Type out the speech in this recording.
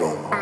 it.